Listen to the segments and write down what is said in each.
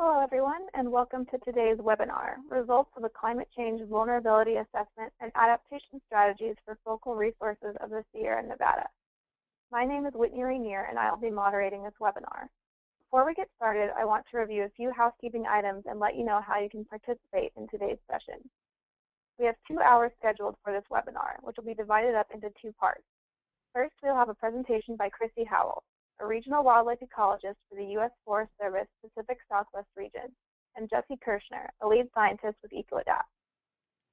Hello, everyone, and welcome to today's webinar, Results of a Climate Change Vulnerability Assessment and Adaptation Strategies for Focal Resources of the Sierra Nevada. My name is Whitney Rainier, and I'll be moderating this webinar. Before we get started, I want to review a few housekeeping items and let you know how you can participate in today's session. We have two hours scheduled for this webinar, which will be divided up into two parts. First, we'll have a presentation by Chrissy Howell, a regional wildlife ecologist for the U.S. Forest Service Pacific Southwest region, and Jesse Kershner, a lead scientist with EcoAdapt.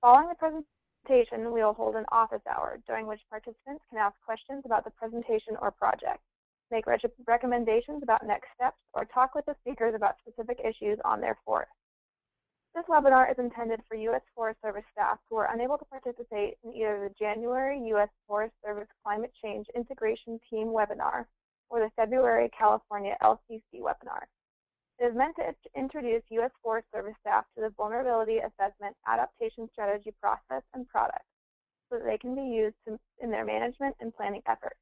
Following the presentation, we will hold an office hour during which participants can ask questions about the presentation or project, make recommendations about next steps, or talk with the speakers about specific issues on their forest. This webinar is intended for U.S. Forest Service staff who are unable to participate in either the January U.S. Forest Service Climate Change Integration Team webinar or the February California LCC webinar. It is meant to introduce U.S. Forest Service staff to the vulnerability assessment adaptation strategy process and product so that they can be used to, in their management and planning efforts.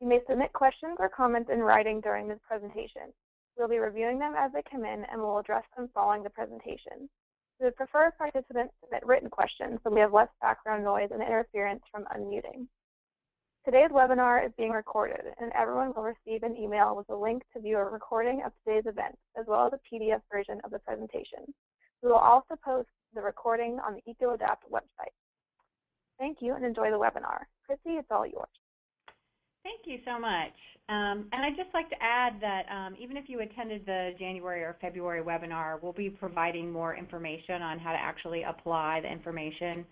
You may submit questions or comments in writing during this presentation. We'll be reviewing them as they come in and we'll address them following the presentation. We would prefer participants submit written questions so we have less background noise and interference from unmuting. Today's webinar is being recorded, and everyone will receive an email with a link to view a recording of today's event, as well as a PDF version of the presentation. We will also post the recording on the EcoAdapt website. Thank you and enjoy the webinar. Chrissy, it's all yours. Thank you so much. Um, and I'd just like to add that um, even if you attended the January or February webinar, we'll be providing more information on how to actually apply the information.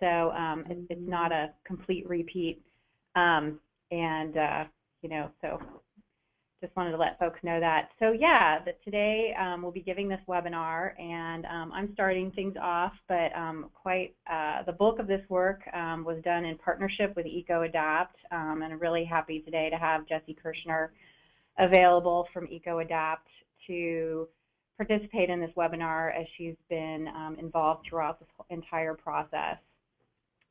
So um, it's, it's not a complete repeat um, and, uh, you know, so just wanted to let folks know that. So yeah, that today um, we'll be giving this webinar, and um, I'm starting things off, but um, quite uh, the bulk of this work um, was done in partnership with EcoAdapt, um, and I'm really happy today to have Jessie Kershner available from EcoAdapt to participate in this webinar as she's been um, involved throughout this entire process.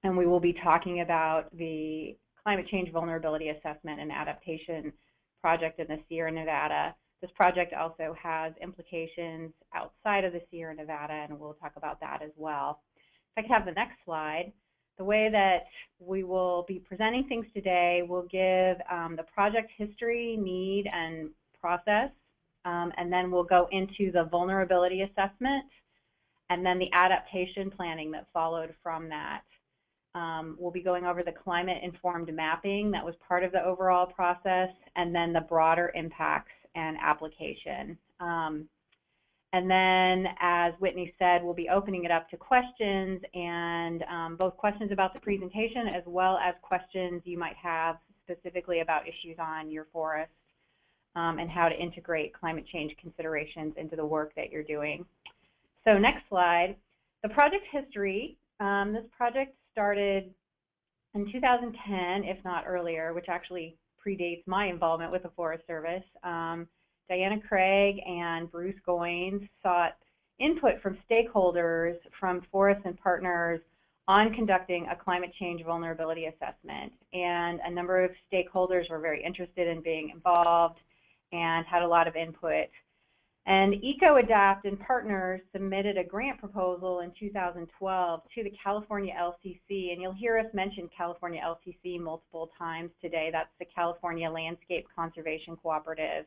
And we will be talking about the Climate Change Vulnerability Assessment and Adaptation Project in the Sierra Nevada. This project also has implications outside of the Sierra Nevada, and we'll talk about that as well. If I could have the next slide. The way that we will be presenting things today, we'll give um, the project history, need, and process, um, and then we'll go into the vulnerability assessment, and then the adaptation planning that followed from that. Um, we'll be going over the climate-informed mapping that was part of the overall process, and then the broader impacts and application. Um, and then, as Whitney said, we'll be opening it up to questions, and um, both questions about the presentation as well as questions you might have specifically about issues on your forest um, and how to integrate climate change considerations into the work that you're doing. So next slide. The project history. Um, this project started in 2010, if not earlier, which actually predates my involvement with the Forest Service. Um, Diana Craig and Bruce Goines sought input from stakeholders, from forests and partners on conducting a climate change vulnerability assessment. And a number of stakeholders were very interested in being involved and had a lot of input. And EcoAdapt and partners submitted a grant proposal in 2012 to the California LCC, and you'll hear us mention California LCC multiple times today. That's the California Landscape Conservation Cooperative.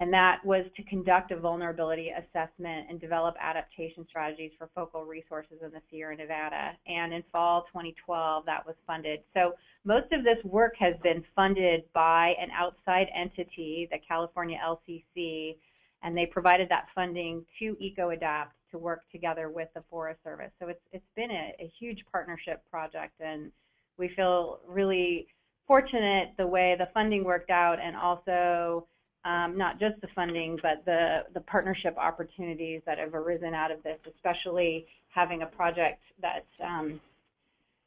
And that was to conduct a vulnerability assessment and develop adaptation strategies for focal resources in the Sierra Nevada. And in fall 2012, that was funded. So most of this work has been funded by an outside entity, the California LCC, and they provided that funding to EcoAdapt to work together with the Forest Service. So it's it's been a, a huge partnership project, and we feel really fortunate the way the funding worked out, and also um, not just the funding, but the the partnership opportunities that have arisen out of this, especially having a project that um,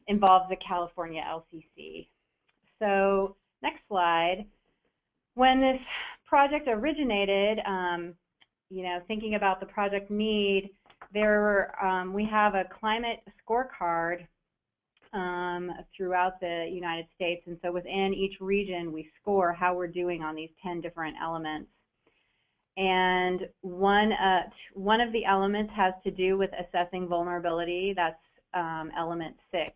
involves the California LCC. So next slide. When this project originated, um, you know, thinking about the project need, there um, we have a climate scorecard um, throughout the United States, and so within each region we score how we're doing on these 10 different elements. and one, uh, one of the elements has to do with assessing vulnerability. That's um, element six.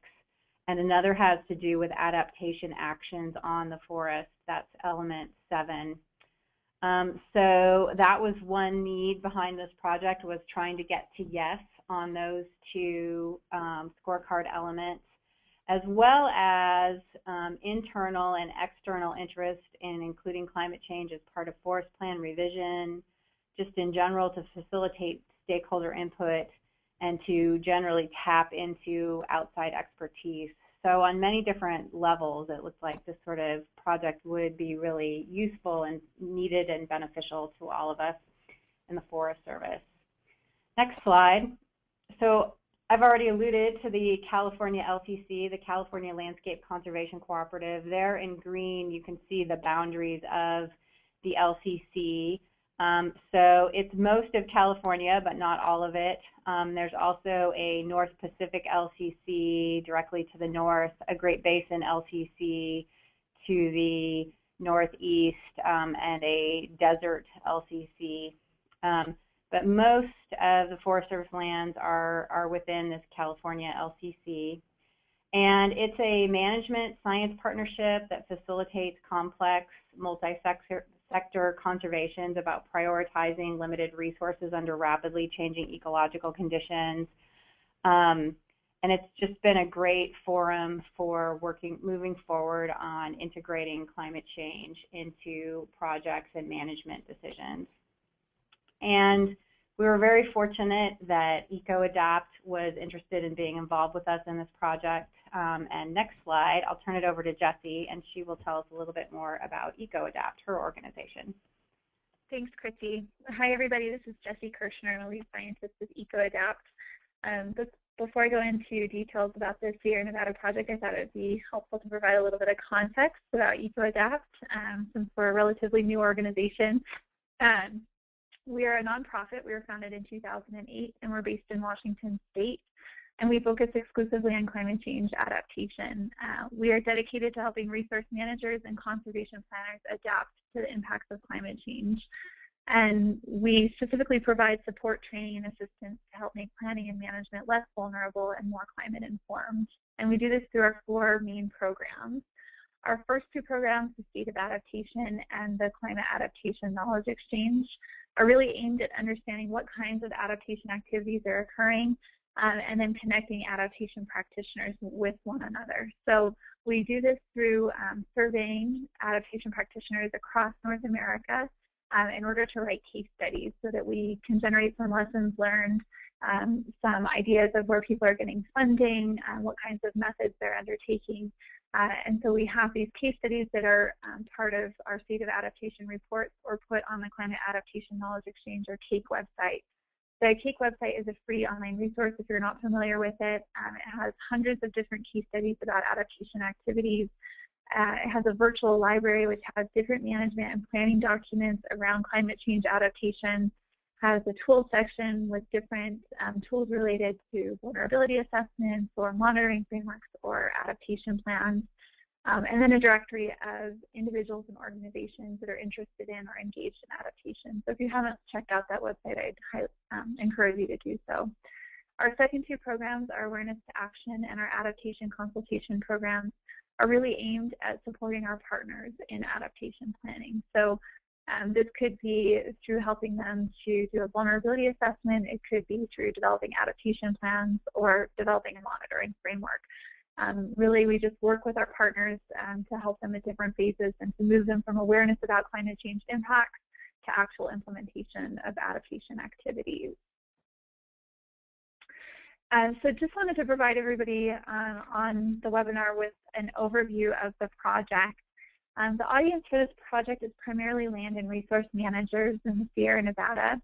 And another has to do with adaptation actions on the forest. That's element seven. Um, so that was one need behind this project was trying to get to yes on those two um, scorecard elements, as well as um, internal and external interest in including climate change as part of forest plan revision, just in general to facilitate stakeholder input and to generally tap into outside expertise. So on many different levels, it looks like this sort of project would be really useful and needed and beneficial to all of us in the Forest Service. Next slide. So I've already alluded to the California LCC, the California Landscape Conservation Cooperative. There in green, you can see the boundaries of the LCC. Um, so it's most of California, but not all of it. Um, there's also a North Pacific LCC directly to the north, a Great Basin LCC to the northeast, um, and a desert LCC. Um, but most of the Forest Service lands are, are within this California LCC. And it's a management science partnership that facilitates complex multi-sector sector conservations about prioritizing limited resources under rapidly changing ecological conditions. Um, and it's just been a great forum for working, moving forward on integrating climate change into projects and management decisions. And we were very fortunate that EcoAdapt was interested in being involved with us in this project. Um, and next slide, I'll turn it over to Jessie, and she will tell us a little bit more about EcoAdapt, her organization. Thanks, Christy. Hi, everybody. This is Jessie Kershner, I'm a lead scientist with EcoAdapt. Um, before I go into details about this Sierra Nevada project, I thought it would be helpful to provide a little bit of context about EcoAdapt, um, since we're a relatively new organization. Um, we are a nonprofit. We were founded in 2008, and we're based in Washington State and we focus exclusively on climate change adaptation. Uh, we are dedicated to helping resource managers and conservation planners adapt to the impacts of climate change. And we specifically provide support, training, and assistance to help make planning and management less vulnerable and more climate informed. And we do this through our four main programs. Our first two programs, the State of Adaptation and the Climate Adaptation Knowledge Exchange, are really aimed at understanding what kinds of adaptation activities are occurring um, and then connecting adaptation practitioners with one another. So we do this through um, surveying adaptation practitioners across North America um, in order to write case studies so that we can generate some lessons learned, um, some ideas of where people are getting funding, uh, what kinds of methods they're undertaking. Uh, and so we have these case studies that are um, part of our State of Adaptation reports or put on the Climate Adaptation Knowledge Exchange or CAKE website. The CAKE website is a free online resource if you're not familiar with it. Um, it has hundreds of different case studies about adaptation activities. Uh, it has a virtual library which has different management and planning documents around climate change adaptation, has a tool section with different um, tools related to vulnerability assessments or monitoring frameworks or adaptation plans. Um, and then a directory of individuals and organizations that are interested in or engaged in adaptation. So if you haven't checked out that website, I'd um, encourage you to do so. Our second two programs, our Awareness to Action and our Adaptation Consultation programs, are really aimed at supporting our partners in adaptation planning. So um, this could be through helping them to do a vulnerability assessment. It could be through developing adaptation plans or developing a monitoring framework. Um, really, we just work with our partners um, to help them at different phases and to move them from awareness about climate change impacts to actual implementation of adaptation activities. Uh, so just wanted to provide everybody um, on the webinar with an overview of the project. Um, the audience for this project is primarily land and resource managers in the Sierra Nevada.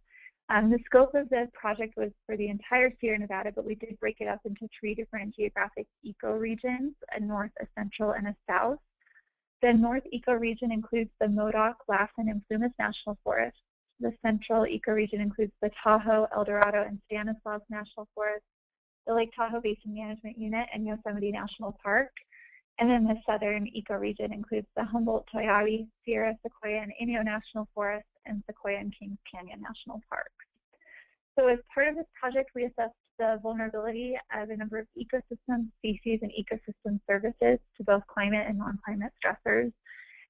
Um, the scope of the project was for the entire Sierra Nevada, but we did break it up into three different geographic ecoregions, a north, a central, and a south. The north ecoregion includes the Modoc, Lassen, and Plumas National Forests. The central ecoregion includes the Tahoe, Eldorado, and Stanislaus National Forests, the Lake Tahoe Basin Management Unit, and Yosemite National Park. And then the southern ecoregion includes the Humboldt-Toiyabe, Sierra Sequoia and Inyo National Forest, and Sequoia and Kings Canyon National Parks. So as part of this project, we assessed the vulnerability of a number of ecosystem species and ecosystem services to both climate and non-climate stressors.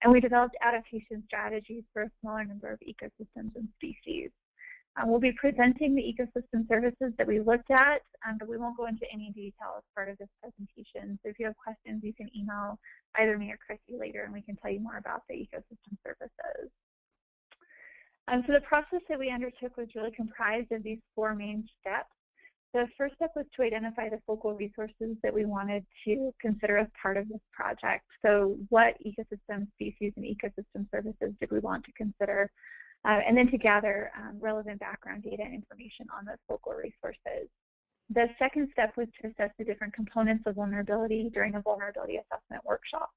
And we developed adaptation strategies for a smaller number of ecosystems and species. Um, we'll be presenting the ecosystem services that we looked at, um, but we won't go into any detail as part of this presentation. So if you have questions, you can email either me or Christy later and we can tell you more about the ecosystem services. Um, so the process that we undertook was really comprised of these four main steps. The first step was to identify the focal resources that we wanted to consider as part of this project. So what ecosystem species and ecosystem services did we want to consider? Uh, and then to gather um, relevant background data and information on those focal resources. The second step was to assess the different components of vulnerability during a vulnerability assessment workshop.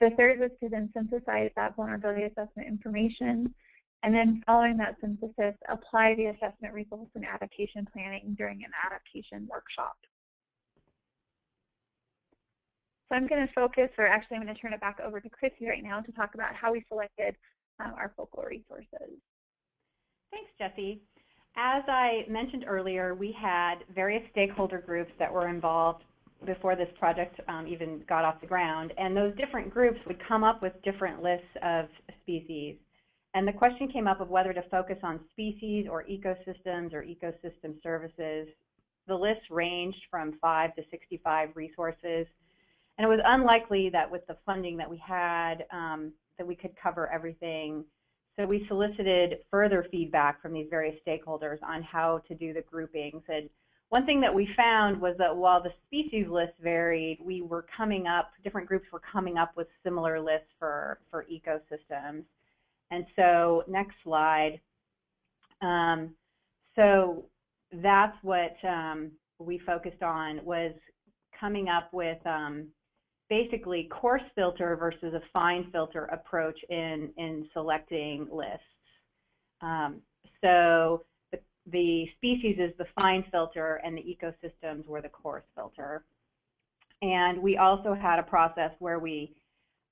The third was to then synthesize that vulnerability assessment information and then following that synthesis, apply the assessment results and adaptation planning during an adaptation workshop. So I'm going to focus, or actually I'm going to turn it back over to Chrissy right now to talk about how we selected um, our focal resources. Thanks, Jesse. As I mentioned earlier, we had various stakeholder groups that were involved before this project um, even got off the ground, and those different groups would come up with different lists of species. And the question came up of whether to focus on species or ecosystems or ecosystem services. The list ranged from 5 to 65 resources. And it was unlikely that with the funding that we had um, that we could cover everything. So we solicited further feedback from these various stakeholders on how to do the groupings. And one thing that we found was that while the species list varied, we were coming up, different groups were coming up with similar lists for, for ecosystems. And so next slide. Um, so that's what um, we focused on was coming up with um, basically coarse filter versus a fine filter approach in, in selecting lists. Um, so the, the species is the fine filter and the ecosystems were the coarse filter. And we also had a process where we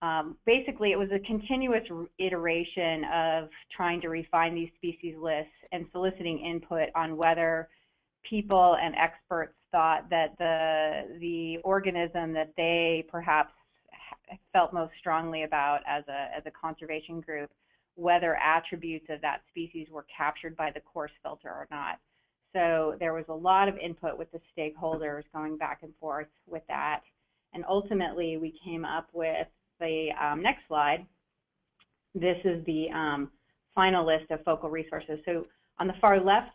um, basically, it was a continuous iteration of trying to refine these species lists and soliciting input on whether people and experts thought that the the organism that they perhaps felt most strongly about as a as a conservation group, whether attributes of that species were captured by the coarse filter or not. So there was a lot of input with the stakeholders going back and forth with that. And ultimately, we came up with the um, next slide, this is the um, final list of focal resources. So on the far left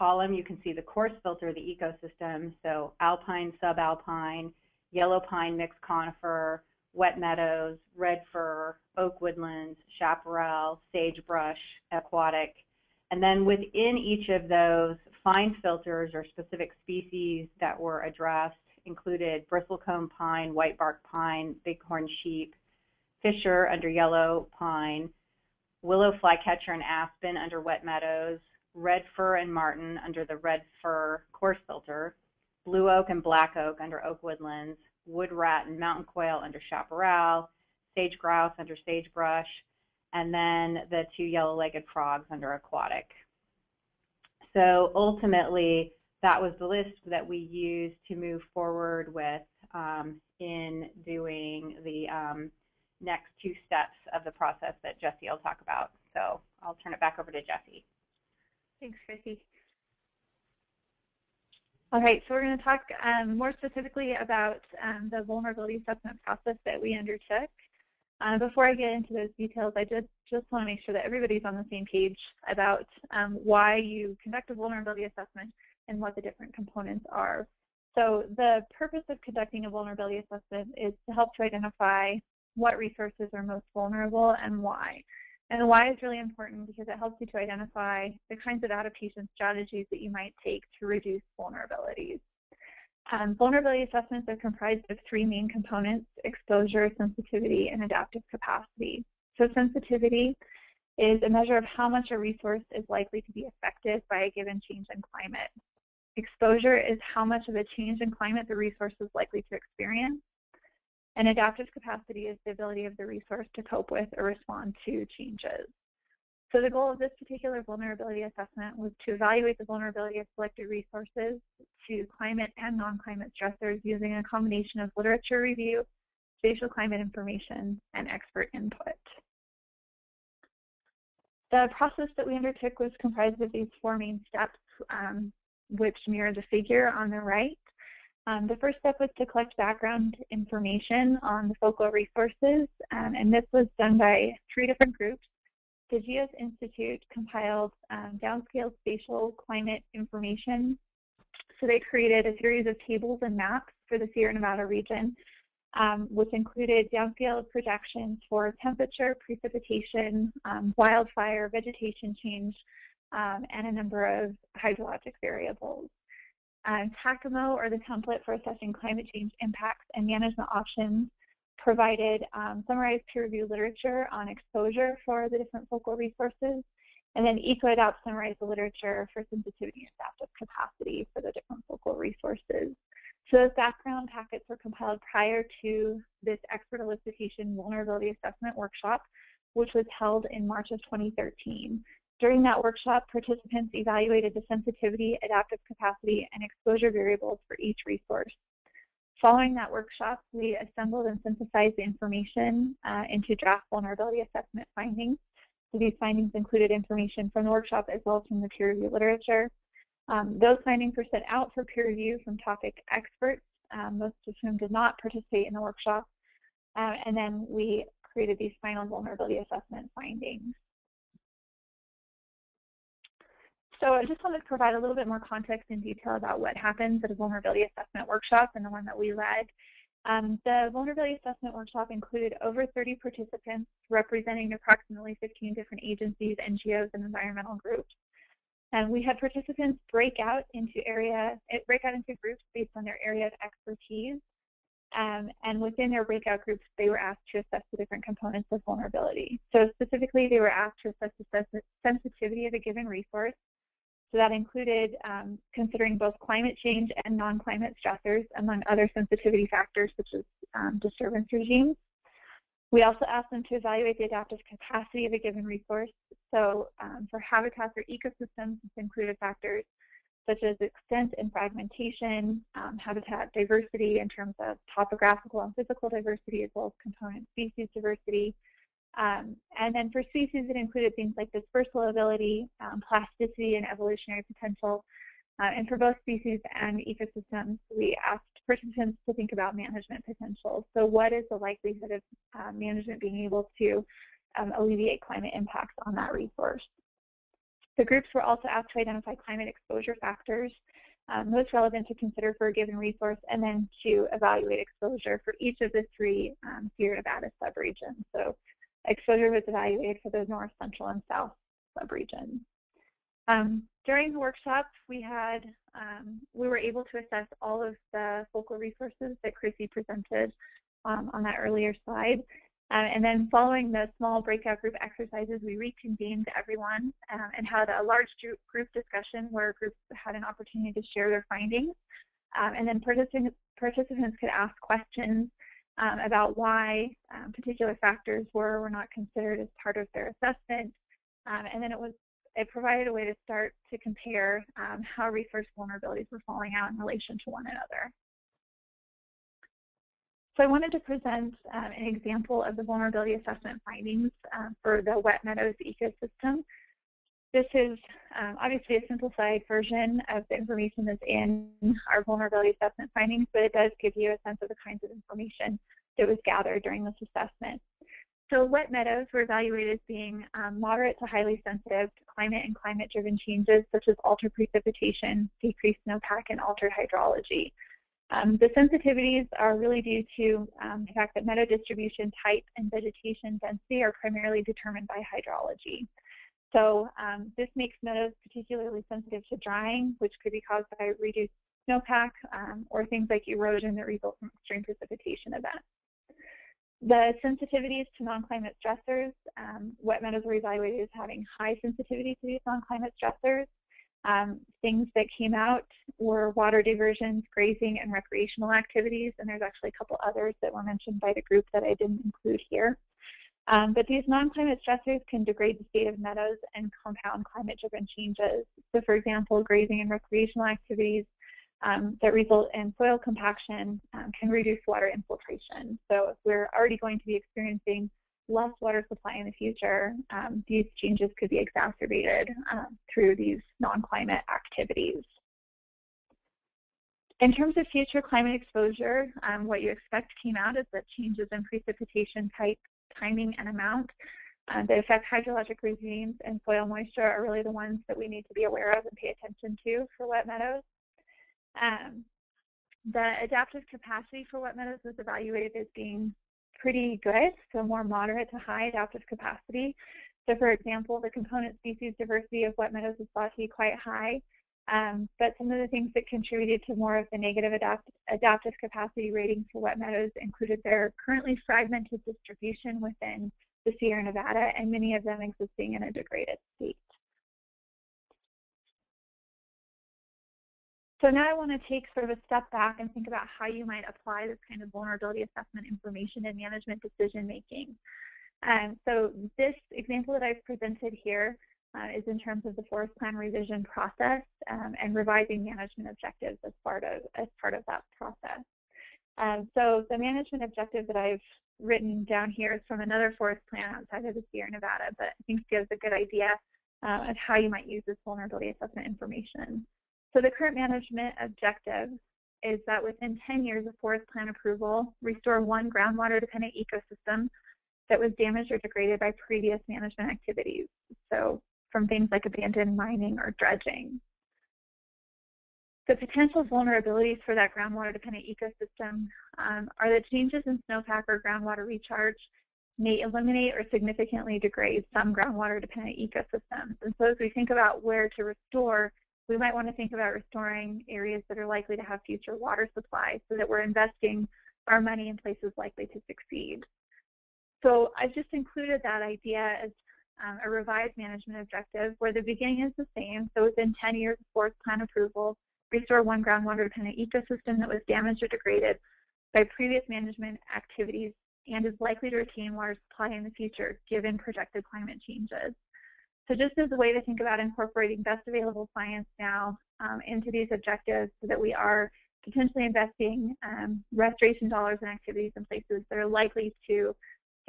column, you can see the coarse filter, the ecosystem, so alpine, subalpine, yellow pine mixed conifer, wet meadows, red fir, oak woodlands, chaparral, sagebrush, aquatic. And then within each of those fine filters or specific species that were addressed included bristlecone pine, white bark pine, bighorn sheep, Fisher under yellow pine, willow flycatcher and aspen under wet meadows, red fir and marten under the red fir coarse filter, blue oak and black oak under oak woodlands, wood rat and mountain quail under chaparral, sage grouse under sagebrush, and then the two yellow-legged frogs under aquatic. So ultimately, that was the list that we used to move forward with um, in doing the um, next two steps of the process that Jesse will talk about. So I'll turn it back over to Jesse. Thanks, Chrissy. All right, so we're going to talk um, more specifically about um, the vulnerability assessment process that we undertook. Uh, before I get into those details, I just, just want to make sure that everybody's on the same page about um, why you conduct a vulnerability assessment and what the different components are. So the purpose of conducting a vulnerability assessment is to help to identify what resources are most vulnerable and why. And why is really important because it helps you to identify the kinds of adaptation strategies that you might take to reduce vulnerabilities. Um, vulnerability assessments are comprised of three main components, exposure, sensitivity, and adaptive capacity. So sensitivity is a measure of how much a resource is likely to be affected by a given change in climate. Exposure is how much of a change in climate the resource is likely to experience. And adaptive capacity is the ability of the resource to cope with or respond to changes. So the goal of this particular vulnerability assessment was to evaluate the vulnerability of selected resources to climate and non-climate stressors using a combination of literature review, spatial climate information, and expert input. The process that we undertook was comprised of these four main steps, um, which mirror the figure on the right. Um, the first step was to collect background information on the focal resources, um, and this was done by three different groups. The GEOS Institute compiled um, downscaled spatial climate information. So they created a series of tables and maps for the Sierra Nevada region, um, which included downscaled projections for temperature, precipitation, um, wildfire, vegetation change, um, and a number of hydrologic variables. Um, TACAMO, or the template for assessing climate change impacts and management options, provided um, summarized peer-reviewed literature on exposure for the different focal resources, and then EcoAdapt summarized the literature for sensitivity and adaptive capacity for the different focal resources. So those background packets were compiled prior to this expert elicitation vulnerability assessment workshop, which was held in March of 2013. During that workshop, participants evaluated the sensitivity, adaptive capacity, and exposure variables for each resource. Following that workshop, we assembled and synthesized the information uh, into draft vulnerability assessment findings. So these findings included information from the workshop as well as from the peer review literature. Um, those findings were sent out for peer review from topic experts, um, most of whom did not participate in the workshop. Uh, and then we created these final vulnerability assessment findings. So I just wanted to provide a little bit more context and detail about what happens at a vulnerability assessment workshop and the one that we led. Um, the vulnerability assessment workshop included over 30 participants representing approximately 15 different agencies, NGOs, and environmental groups. And we had participants break out into area, break out into groups based on their area of expertise. Um, and within their breakout groups, they were asked to assess the different components of vulnerability. So specifically, they were asked to assess the sensitivity of a given resource, so that included um, considering both climate change and non-climate stressors, among other sensitivity factors such as um, disturbance regimes. We also asked them to evaluate the adaptive capacity of a given resource. So um, for habitats or ecosystems, this included factors such as extent and fragmentation, um, habitat diversity in terms of topographical and physical diversity, as well as component species diversity, um, and then for species, it included things like dispersal ability, um, plasticity, and evolutionary potential. Uh, and for both species and ecosystems, we asked participants to think about management potential. So what is the likelihood of uh, management being able to um, alleviate climate impacts on that resource? The groups were also asked to identify climate exposure factors um, most relevant to consider for a given resource, and then to evaluate exposure for each of the three um, Sierra Nevada subregions. So exposure was evaluated for the north, central, and south subregions. Um, during the workshop, we had um, we were able to assess all of the focal resources that Chrissy presented um, on that earlier slide. Uh, and then following the small breakout group exercises, we reconvened everyone uh, and had a large group discussion where groups had an opportunity to share their findings. Um, and then participants, participants could ask questions um, about why um, particular factors were or were not considered as part of their assessment. Um, and then it was it provided a way to start to compare um, how resource vulnerabilities were falling out in relation to one another. So I wanted to present um, an example of the vulnerability assessment findings uh, for the wet meadows ecosystem. This is um, obviously a simplified version of the information that's in our vulnerability assessment findings, but it does give you a sense of the kinds of information that was gathered during this assessment. So wet meadows were evaluated as being um, moderate to highly sensitive to climate and climate-driven changes such as altered precipitation, decreased snowpack, and altered hydrology. Um, the sensitivities are really due to um, the fact that meadow distribution type and vegetation density are primarily determined by hydrology. So um, this makes meadows particularly sensitive to drying, which could be caused by reduced snowpack um, or things like erosion that result from extreme precipitation events. The sensitivities to non-climate stressors, um, wet meadows were evaluated as having high sensitivity to these non-climate stressors. Um, things that came out were water diversions, grazing, and recreational activities, and there's actually a couple others that were mentioned by the group that I didn't include here. Um, but these non-climate stressors can degrade the state of meadows and compound climate-driven changes. So for example, grazing and recreational activities um, that result in soil compaction um, can reduce water infiltration. So if we're already going to be experiencing less water supply in the future, um, these changes could be exacerbated um, through these non-climate activities. In terms of future climate exposure, um, what you expect came out is that changes in precipitation type, timing, and amount uh, that affect hydrologic regimes and soil moisture are really the ones that we need to be aware of and pay attention to for wet meadows. Um, the adaptive capacity for wet meadows was evaluated as being pretty good, so more moderate to high adaptive capacity. So for example, the component species diversity of wet meadows is thought to be quite high, um, but some of the things that contributed to more of the negative adapt adaptive capacity ratings for wet meadows included their currently fragmented distribution within the Sierra Nevada and many of them existing in a degraded state. So now I want to take sort of a step back and think about how you might apply this kind of vulnerability assessment information in management decision making. Um, so this example that I've presented here uh, is in terms of the forest plan revision process um, and revising management objectives as part of as part of that process. Um, so the management objective that I've written down here is from another forest plan outside of the Sierra Nevada, but I think gives a good idea uh, of how you might use this vulnerability assessment information. So the current management objective is that within 10 years of forest plan approval, restore one groundwater dependent ecosystem that was damaged or degraded by previous management activities. So from things like abandoned mining or dredging. The potential vulnerabilities for that groundwater dependent ecosystem um, are that changes in snowpack or groundwater recharge may eliminate or significantly degrade some groundwater dependent ecosystems. And so as we think about where to restore, we might want to think about restoring areas that are likely to have future water supply so that we're investing our money in places likely to succeed. So I've just included that idea as um, a revised management objective where the beginning is the same. So within 10 years of forest plan approval, restore one groundwater dependent ecosystem that was damaged or degraded by previous management activities and is likely to retain water supply in the future given projected climate changes. So just as a way to think about incorporating best available science now um, into these objectives so that we are potentially investing um, restoration dollars and activities in places that are likely to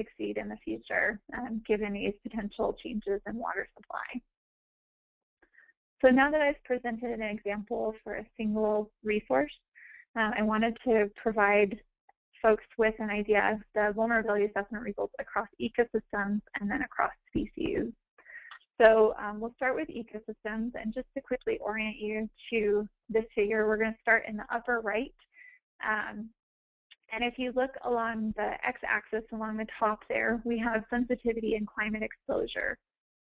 succeed in the future, um, given these potential changes in water supply. So now that I've presented an example for a single resource, uh, I wanted to provide folks with an idea of the vulnerability assessment results across ecosystems and then across species. So um, we'll start with ecosystems and just to quickly orient you to this figure, we're going to start in the upper right. Um, and if you look along the x-axis along the top there, we have sensitivity and climate exposure.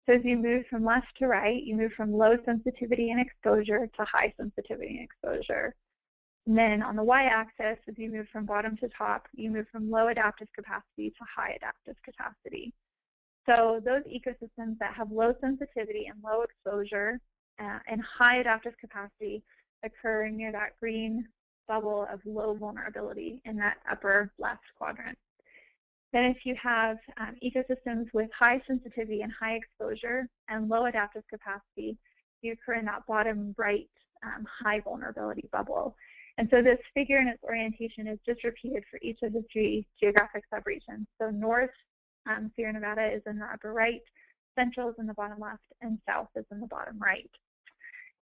So as you move from left to right, you move from low sensitivity and exposure to high sensitivity and exposure. And then on the y-axis, as you move from bottom to top, you move from low adaptive capacity to high adaptive capacity. So those ecosystems that have low sensitivity and low exposure uh, and high adaptive capacity occur near that green bubble of low vulnerability in that upper left quadrant. Then if you have um, ecosystems with high sensitivity and high exposure and low adaptive capacity, you occur in that bottom right um, high vulnerability bubble. And so this figure and its orientation is just repeated for each of the three geographic subregions. So north, um, Sierra Nevada is in the upper right, central is in the bottom left, and south is in the bottom right.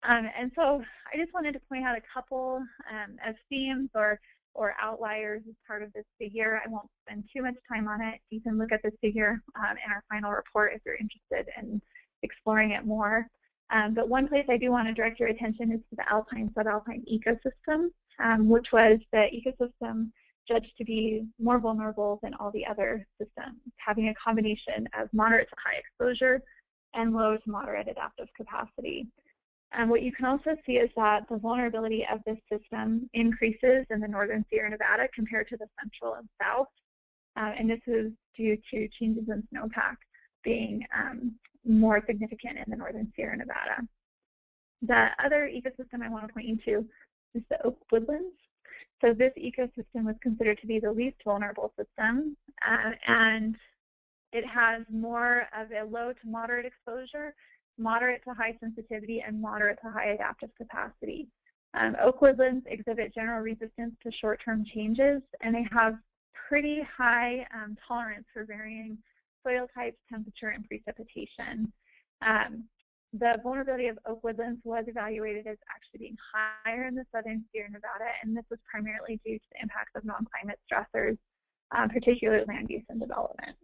Um, and so I just wanted to point out a couple um, of themes or, or outliers as part of this figure. I won't spend too much time on it. You can look at this figure um, in our final report if you're interested in exploring it more. Um, but one place I do want to direct your attention is to the alpine subalpine ecosystem, um, which was the ecosystem judged to be more vulnerable than all the other systems, having a combination of moderate to high exposure and low to moderate adaptive capacity. And what you can also see is that the vulnerability of this system increases in the northern Sierra Nevada compared to the central and south. Uh, and this is due to changes in snowpack being um, more significant in the northern Sierra Nevada. The other ecosystem I want to point you to is the oak woodlands. So this ecosystem was considered to be the least vulnerable system, uh, and it has more of a low to moderate exposure, moderate to high sensitivity, and moderate to high adaptive capacity. Um, oak woodlands exhibit general resistance to short-term changes, and they have pretty high um, tolerance for varying soil types, temperature, and precipitation. Um, the vulnerability of oak woodlands was evaluated as actually being higher in the southern Sierra Nevada, and this was primarily due to the impacts of non-climate stressors, um, particularly land use and development.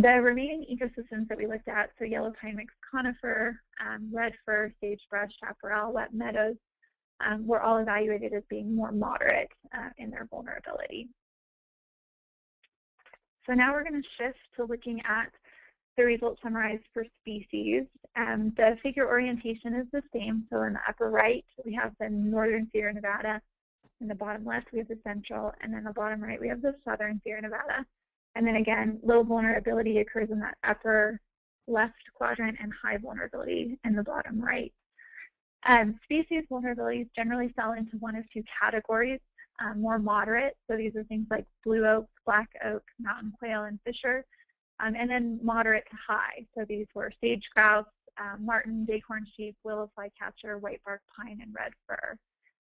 The remaining ecosystems that we looked at, so yellow pine mixed conifer, um, red fir, sagebrush, chaparral, wet meadows, um, were all evaluated as being more moderate uh, in their vulnerability. So now we're going to shift to looking at the results summarized for species. Um, the figure orientation is the same. So in the upper right, we have the northern Sierra Nevada. In the bottom left, we have the central. And then the bottom right, we have the southern Sierra Nevada. And then again, low vulnerability occurs in that upper left quadrant and high vulnerability in the bottom right. Um, species vulnerabilities generally fell into one of two categories, um, more moderate, so these are things like blue oak, black oak, mountain quail, and fisher, um, and then moderate to high. So these were sage grouse, um, marten, bighorn sheep, willow flycatcher, whitebark pine, and red fir.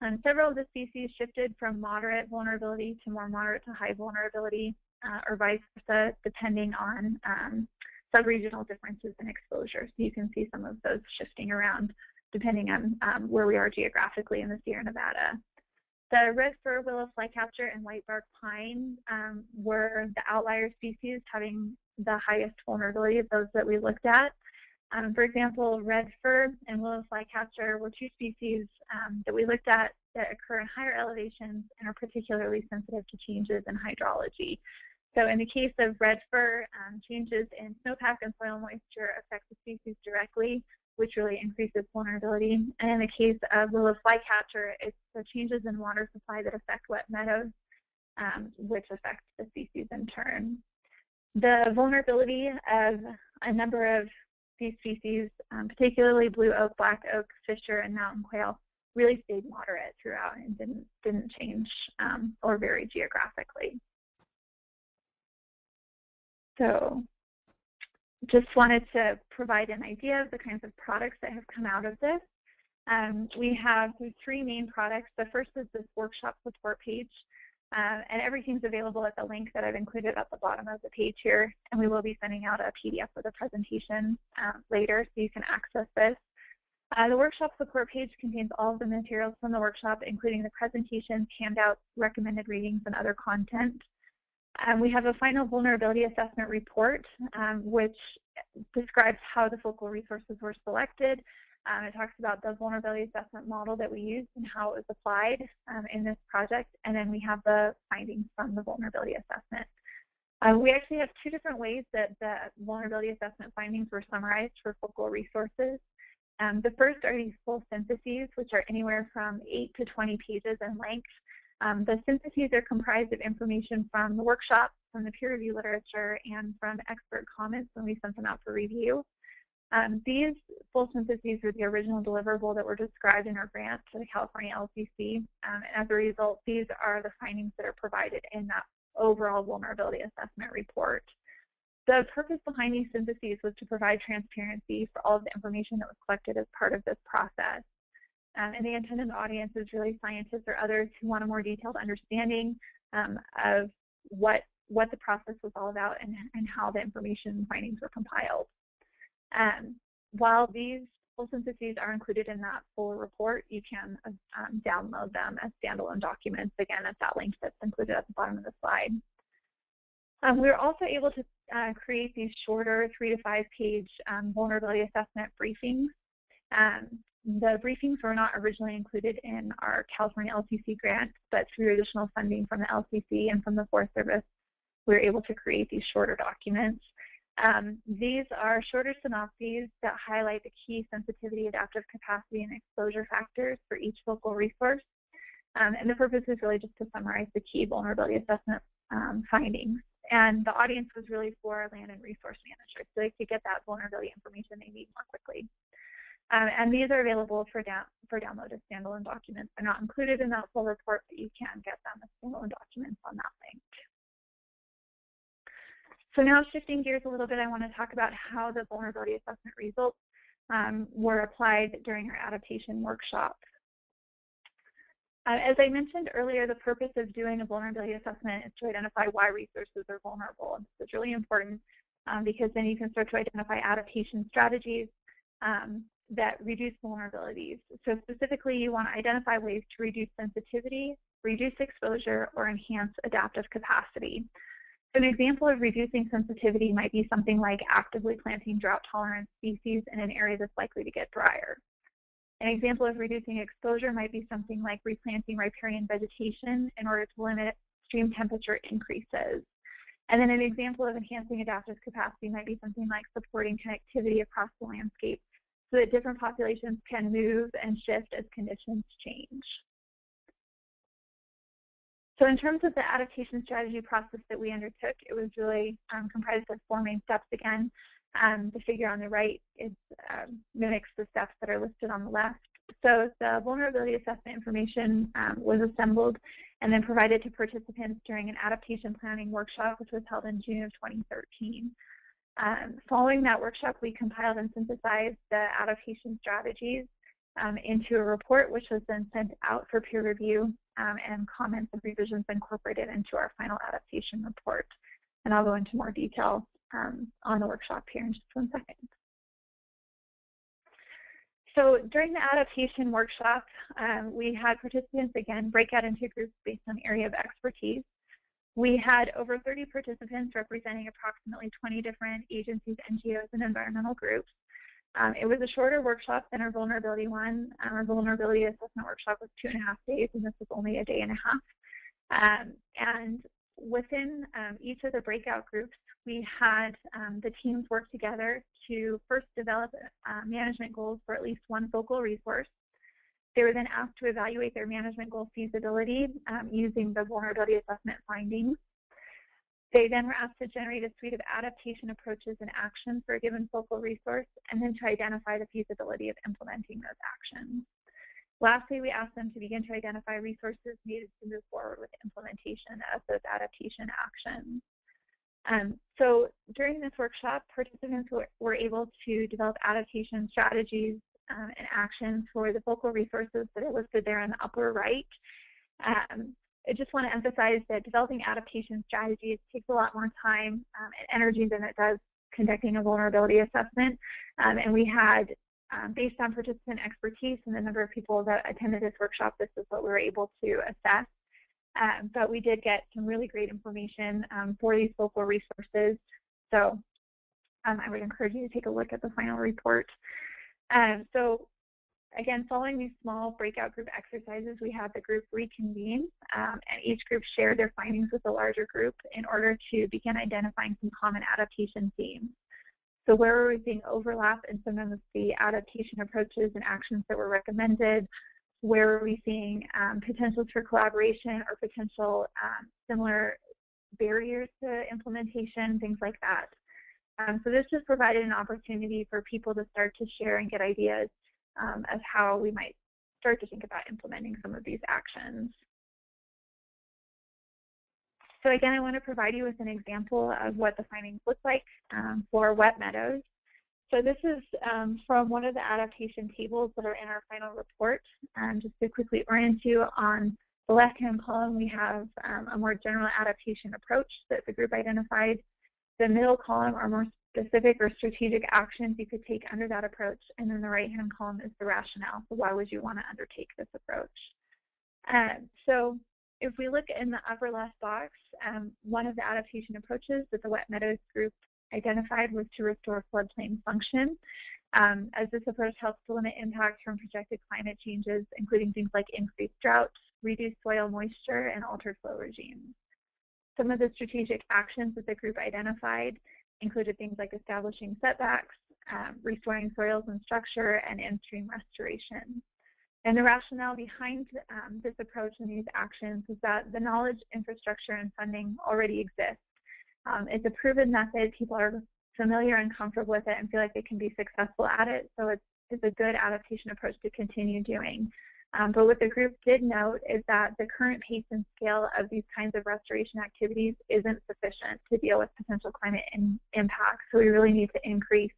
Um, several of the species shifted from moderate vulnerability to more moderate to high vulnerability, uh, or vice versa, depending on um, subregional differences in exposure. So you can see some of those shifting around depending on um, where we are geographically in the Sierra Nevada. The red fir, willow flycatcher, and whitebark pine um, were the outlier species having the highest vulnerability of those that we looked at. Um, for example, red fir and willow flycatcher were two species um, that we looked at that occur in higher elevations and are particularly sensitive to changes in hydrology. So in the case of red fir, um, changes in snowpack and soil moisture affect the species directly, which really increases vulnerability. And in the case of willow flycatcher, it's the changes in water supply that affect wet meadows, um, which affect the species in turn. The vulnerability of a number of these species, um, particularly blue oak, black oak, fisher, and mountain quail, really stayed moderate throughout and didn't, didn't change um, or vary geographically. So just wanted to provide an idea of the kinds of products that have come out of this. Um, we have three main products. The first is this workshop support page, uh, and everything's available at the link that I've included at the bottom of the page here, and we will be sending out a PDF of the presentation uh, later so you can access this. Uh, the workshop support page contains all of the materials from the workshop, including the presentations, handouts, recommended readings, and other content. Um, we have a final vulnerability assessment report, um, which describes how the focal resources were selected. Um, it talks about the vulnerability assessment model that we used and how it was applied um, in this project. And then we have the findings from the vulnerability assessment. Uh, we actually have two different ways that the vulnerability assessment findings were summarized for focal resources. Um, the first are these full syntheses, which are anywhere from 8 to 20 pages in length. Um, the syntheses are comprised of information from the workshop, from the peer review literature, and from expert comments when we sent them out for review. Um, these full syntheses were the original deliverable that were described in our grant to the California LCC, um, and as a result, these are the findings that are provided in that overall vulnerability assessment report. The purpose behind these syntheses was to provide transparency for all of the information that was collected as part of this process. Um, and the intended audience is really scientists or others who want a more detailed understanding um, of what, what the process was all about and, and how the information findings were compiled. Um, while these full syntheses are included in that full report, you can um, download them as standalone documents, again, at that link that's included at the bottom of the slide. Um, we were also able to uh, create these shorter three to five page um, vulnerability assessment briefings. Um, the briefings were not originally included in our California LCC grant, but through additional funding from the LCC and from the Forest Service, we were able to create these shorter documents. Um, these are shorter synopses that highlight the key sensitivity, adaptive capacity, and exposure factors for each focal resource. Um, and the purpose is really just to summarize the key vulnerability assessment um, findings. And the audience was really for land and resource managers, so they could get that vulnerability information they need more quickly. Um, and these are available for, down, for download as standalone documents. They're not included in that full report, but you can get them as standalone documents on that link. So now shifting gears a little bit, I want to talk about how the vulnerability assessment results um, were applied during our adaptation workshop. Uh, as I mentioned earlier, the purpose of doing a vulnerability assessment is to identify why resources are vulnerable. And this is really important um, because then you can start to identify adaptation strategies um, that reduce vulnerabilities. So specifically, you want to identify ways to reduce sensitivity, reduce exposure, or enhance adaptive capacity. So an example of reducing sensitivity might be something like actively planting drought-tolerant species in an area that's likely to get drier. An example of reducing exposure might be something like replanting riparian vegetation in order to limit stream temperature increases. And then an example of enhancing adaptive capacity might be something like supporting connectivity across the landscape so that different populations can move and shift as conditions change. So in terms of the adaptation strategy process that we undertook, it was really um, comprised of four main steps again. Um, the figure on the right is, um, mimics the steps that are listed on the left. So the vulnerability assessment information um, was assembled and then provided to participants during an adaptation planning workshop, which was held in June of 2013. Um, following that workshop, we compiled and synthesized the adaptation strategies um, into a report, which was then sent out for peer review um, and comments and revisions incorporated into our final adaptation report. And I'll go into more detail um, on the workshop here in just one second. So during the adaptation workshop, um, we had participants, again, break out into groups based on area of expertise. We had over 30 participants representing approximately 20 different agencies, NGOs, and environmental groups. Um, it was a shorter workshop than our vulnerability one. Um, our vulnerability assessment workshop was two and a half days, and this was only a day and a half. Um, and within um, each of the breakout groups, we had um, the teams work together to first develop uh, management goals for at least one focal resource. They were then asked to evaluate their management goal feasibility um, using the vulnerability assessment findings. They then were asked to generate a suite of adaptation approaches and actions for a given focal resource, and then to identify the feasibility of implementing those actions. Lastly, we asked them to begin to identify resources needed to move forward with implementation of those adaptation actions. Um, so during this workshop, participants were, able to develop adaptation strategies um, and actions for the focal resources that are listed there in the upper right. Um, I just want to emphasize that developing adaptation strategies takes a lot more time um, and energy than it does conducting a vulnerability assessment. Um, and we had, um, based on participant expertise and the number of people that attended this workshop, this is what we were able to assess. Um, but we did get some really great information um, for these focal resources. So um, I would encourage you to take a look at the final report. so Again, following these small breakout group exercises, we had the group reconvene, um, and each group shared their findings with the larger group in order to begin identifying some common adaptation themes. So where were we seeing overlap in some of the adaptation approaches and actions that were recommended? Where are we seeing um, potentials for collaboration or potential um, similar barriers to implementation, things like that. Um, so this just provided an opportunity for people to start to share and get ideas um, of how we might start to think about implementing some of these actions. So again, I want to provide you with an example of what the findings look like um, for wet meadows. So this is um, from one of the adaptation tables that are in our final report. Um, just to quickly orient you on the left-hand column, we have um, a more general adaptation approach that the group identified. The middle column are more specific or strategic actions you could take under that approach. And then the right-hand column is the rationale. So why would you want to undertake this approach? Um, so if we look in the upper left box, um, one of the adaptation approaches that the Wet Meadows group identified was to restore floodplain function, um, as this approach helps to limit impacts from projected climate changes, including things like increased drought, reduced soil moisture, and altered flow regimes. Some of the strategic actions that the group identified included things like establishing setbacks, um, restoring soils and structure, and in-stream restoration. And the rationale behind um, this approach and these actions is that the knowledge, infrastructure, and funding already exist. Um, it's a proven method. People are familiar and comfortable with it and feel like they can be successful at it. So it's is a good adaptation approach to continue doing. Um, but what the group did note is that the current pace and scale of these kinds of restoration activities isn't sufficient to deal with potential climate in, impacts. So we really need to increase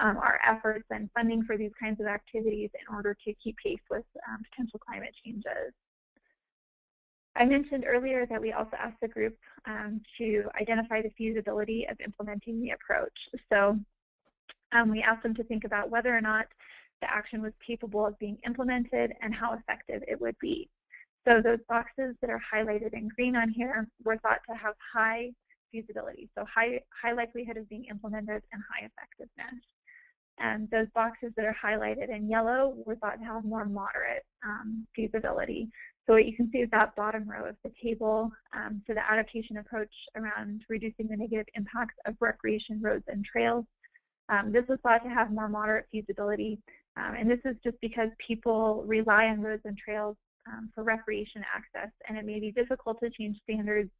um, our efforts and funding for these kinds of activities in order to keep pace with um, potential climate changes. I mentioned earlier that we also asked the group um, to identify the feasibility of implementing the approach. So um, we asked them to think about whether or not the action was capable of being implemented and how effective it would be. So those boxes that are highlighted in green on here were thought to have high feasibility, so high, high likelihood of being implemented and high effectiveness. And those boxes that are highlighted in yellow were thought to have more moderate um, feasibility. So what you can see is that bottom row of the table, um, so the adaptation approach around reducing the negative impacts of recreation roads and trails. Um, this was thought to have more moderate feasibility, um, and this is just because people rely on roads and trails um, for recreation access, and it may be difficult to change standards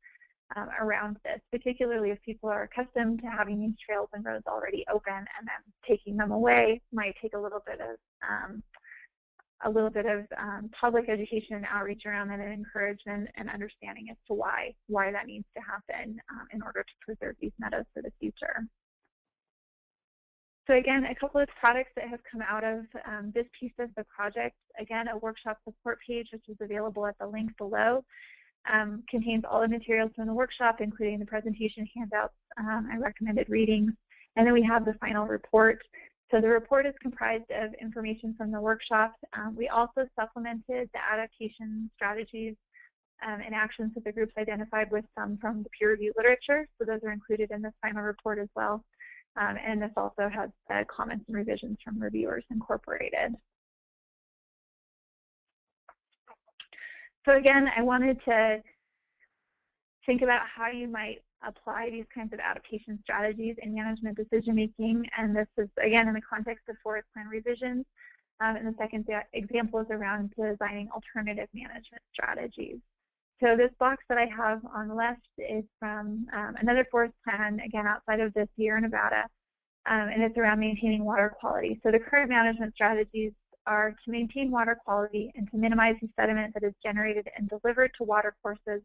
um, around this, particularly if people are accustomed to having these trails and roads already open, and then taking them away might take a little bit of um, a little bit of um, public education and outreach around that and encouragement and understanding as to why why that needs to happen um, in order to preserve these meadows for the future. So again, a couple of products that have come out of um, this piece of the project. Again, a workshop support page, which is available at the link below, um, contains all the materials from the workshop, including the presentation handouts um, and recommended readings. And then we have the final report. So the report is comprised of information from the workshop. Um, we also supplemented the adaptation strategies um, and actions that the groups identified with some from the peer review literature. So those are included in this final report as well. Um, and this also has comments and revisions from reviewers incorporated. So again, I wanted to think about how you might apply these kinds of adaptation strategies in management decision making. And this is, again, in the context of forest plan revisions. Um, and the second example is around designing alternative management strategies. So this box that I have on the left is from um, another forest plan, again, outside of this Sierra Nevada, um, and it's around maintaining water quality. So the current management strategies are to maintain water quality and to minimize the sediment that is generated and delivered to water courses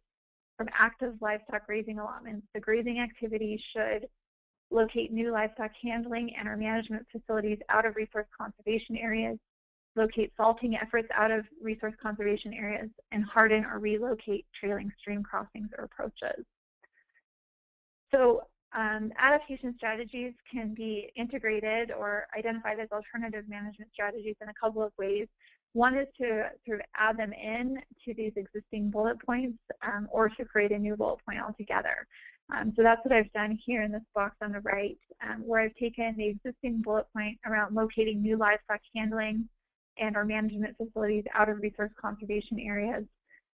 from active livestock grazing allotments. The grazing activity should locate new livestock handling and or management facilities out of resource conservation areas locate salting efforts out of resource conservation areas, and harden or relocate trailing stream crossings or approaches. So um, adaptation strategies can be integrated or identified as alternative management strategies in a couple of ways. One is to sort of add them in to these existing bullet points um, or to create a new bullet point altogether. Um, so that's what I've done here in this box on the right, um, where I've taken the existing bullet point around locating new livestock handling and or management facilities out of resource conservation areas.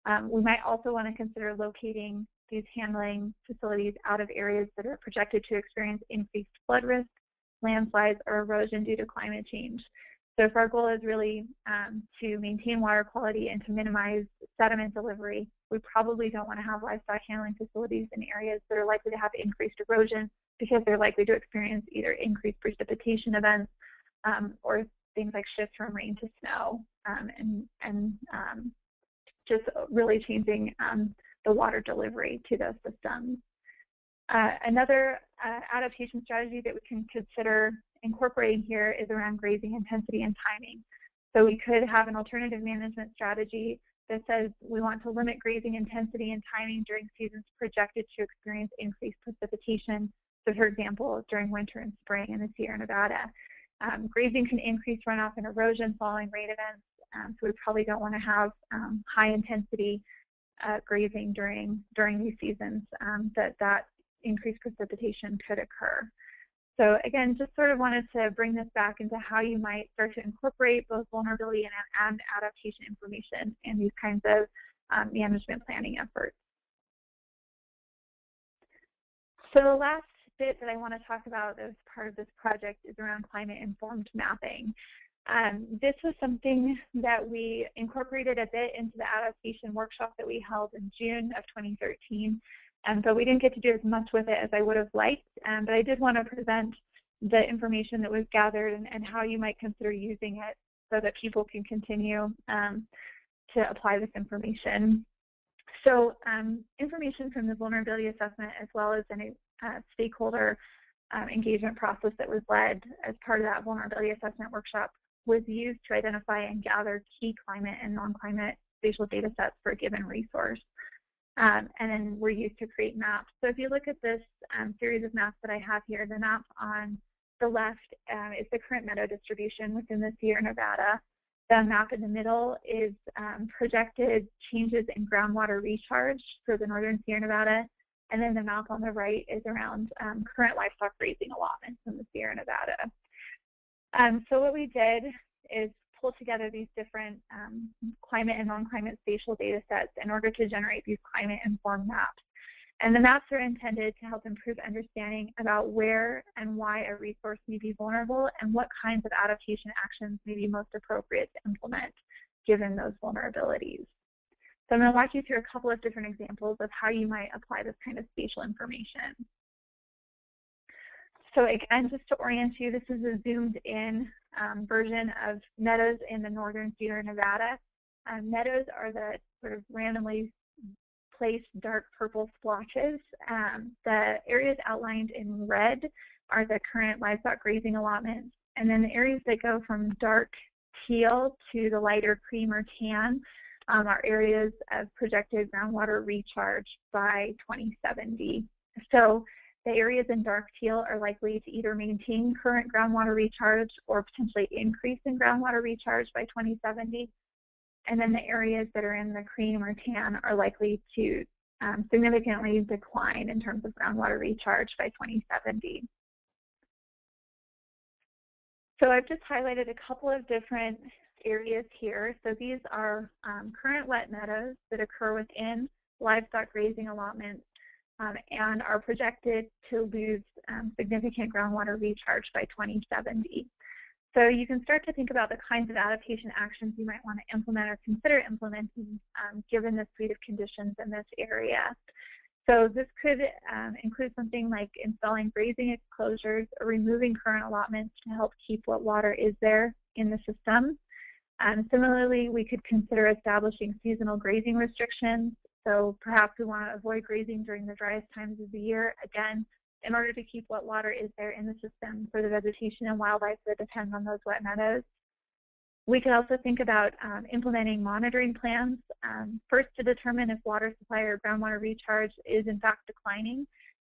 Um, we might also want to consider locating these handling facilities out of areas that are projected to experience increased flood risk, landslides, or erosion due to climate change. So if our goal is really um, to maintain water quality and to minimize sediment delivery, we probably don't want to have livestock handling facilities in areas that are likely to have increased erosion because they're likely to experience either increased precipitation events um, or things like shifts from rain to snow um, and, and um, just really changing um, the water delivery to those systems. Uh, another uh, adaptation strategy that we can consider incorporating here is around grazing intensity and timing. So we could have an alternative management strategy that says we want to limit grazing intensity and timing during seasons projected to experience increased precipitation. So for example, during winter and spring in the Sierra Nevada. Um, grazing can increase runoff and erosion following rain events, um, so we probably don't want to have um, high intensity uh, grazing during during these seasons um, that that increased precipitation could occur. So again, just sort of wanted to bring this back into how you might start to incorporate both vulnerability and, and adaptation information in these kinds of um, management planning efforts. So the last bit that I want to talk about as part of this project is around climate-informed mapping. Um, this was something that we incorporated a bit into the adaptation workshop that we held in June of 2013. So we didn't get to do as much with it as I would have liked, um, but I did want to present the information that was gathered and, and, how you might consider using it so that people can continue um, to apply this information. So um, information from the vulnerability assessment as well as any uh, stakeholder um, engagement process that was led as part of that vulnerability assessment workshop was used to identify and gather key climate and non-climate spatial data sets for a given resource. Um, and then we're used to create maps. So if you look at this um, series of maps that I have here, the map on the left um, is the current meadow distribution within the Sierra Nevada. The map in the middle is um, projected changes in groundwater recharge for the northern Sierra Nevada. And then the map on the right is around um, current livestock grazing allotments in the Sierra Nevada. Um, so what we did is pull together these different um, climate and non-climate spatial data sets in order to generate these climate-informed maps. And the maps are intended to help improve understanding about where and why a resource may be vulnerable and what kinds of adaptation actions may be most appropriate to implement given those vulnerabilities. So I'm going to walk you through a couple of different examples of how you might apply this kind of spatial information. So again, just to orient you, this is a zoomed in um, version of meadows in the northern Sierra Nevada. Um, meadows are the sort of randomly placed dark purple splotches. Um, the areas outlined in red are the current livestock grazing allotments. And then the areas that go from dark teal to the lighter cream or tan um, are areas of projected groundwater recharge by 2070. So the areas in dark teal are likely to either maintain current groundwater recharge or potentially increase in groundwater recharge by 2070. And then the areas that are in the cream or tan are likely to um, significantly decline in terms of groundwater recharge by 2070. So I've just highlighted a couple of different areas here. So these are um, current wet meadows that occur within livestock grazing allotments um, and are projected to lose um, significant groundwater recharge by 2070. So you can start to think about the kinds of adaptation actions you might want to implement or consider implementing um, given the suite of conditions in this area. So this could um, include something like installing grazing enclosures or removing current allotments to help keep what water is there in the system. Um, similarly, we could consider establishing seasonal grazing restrictions. So perhaps we want to avoid grazing during the driest times of the year, again, in order to keep what water is there in the system for the vegetation and wildlife that depends on those wet meadows. We could also think about um, implementing monitoring plans, um, first to determine if water supply or groundwater recharge is in fact declining,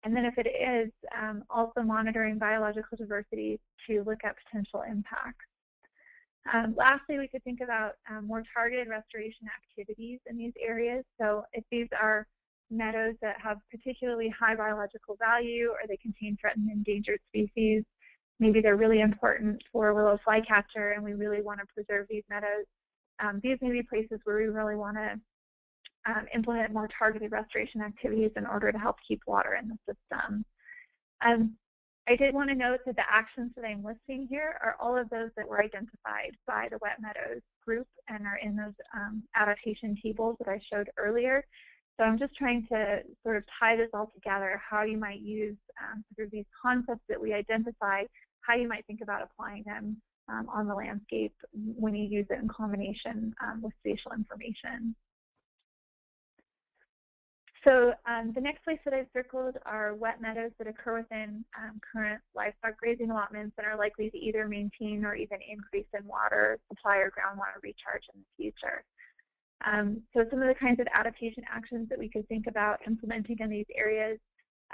and then if it is, um, also monitoring biological diversity to look at potential impacts. Um, lastly, we could think about um, more targeted restoration activities in these areas. So if these are meadows that have particularly high biological value or they contain threatened endangered species, maybe they're really important for willow flycatcher and we really want to preserve these meadows. Um, these may be places where we really want to um, implement more targeted restoration activities in order to help keep water in the system. Um, I did want to note that the actions that I'm listing here are all of those that were identified by the Wet Meadows group and are in those um, adaptation tables that I showed earlier. So I'm just trying to sort of tie this all together, how you might use um, these concepts that we identified, how you might think about applying them um, on the landscape when you use it in combination um, with spatial information. So um, the next place that I've circled are wet meadows that occur within um, current livestock grazing allotments and are likely to either maintain or even increase in water supply or groundwater recharge in the future. Um, so some of the kinds of adaptation actions that we could think about implementing in these areas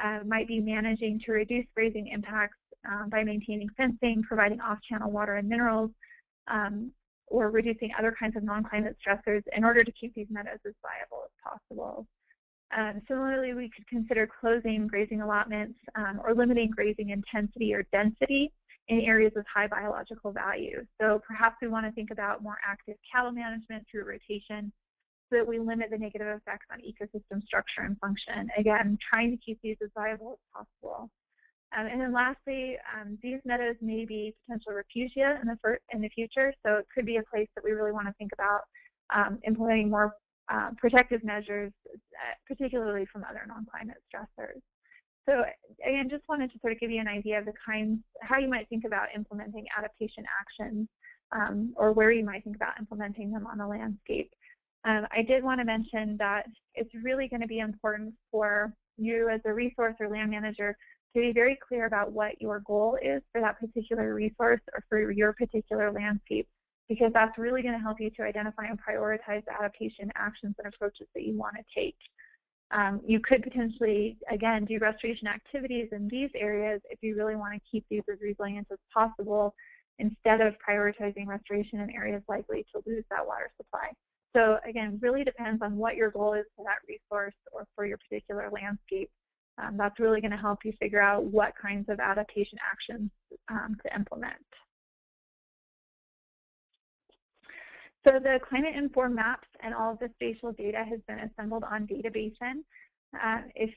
uh, might be managing to reduce grazing impacts um, by maintaining fencing, providing off-channel water and minerals, um, or reducing other kinds of non-climate stressors in order to keep these meadows as viable as possible. Um, similarly, we could consider closing grazing allotments um, or limiting grazing intensity or density in areas with high biological value. So perhaps we want to think about more active cattle management through rotation so that we limit the negative effects on ecosystem structure and function. Again, trying to keep these as viable as possible. Um, and then lastly, um, these meadows may be potential refugia in the, in the future, so it could be a place that we really want to think about um, implementing more uh, protective measures, uh, particularly from other non-climate stressors. So again, just wanted to sort of give you an idea of the kinds, how you might think about implementing adaptation actions um, or where you might think about implementing them on a landscape. Um, I did want to mention that it's really going to be important for you as a resource or land manager to be very clear about what your goal is for that particular resource or for your particular landscape, because that's really going to help you to identify and prioritize the adaptation actions and approaches that you want to take. Um, you could potentially, again, do restoration activities in these areas if you really want to keep these as resilient as possible instead of prioritizing restoration in areas likely to lose that water supply. So again, really depends on what your goal is for that resource or for your particular landscape. Um, that's really going to help you figure out what kinds of adaptation actions um, to implement. So the climate-informed maps and all of the spatial data has been assembled on DataBasin. Uh, if